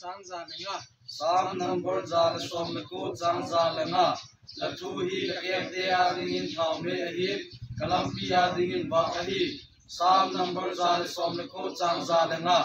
chang za lenga sam number za le som ko chang za lenga la thu hi la ke te a ding in thau me hi kalam pi a ding in ba hi sam number za le som ko chang za lenga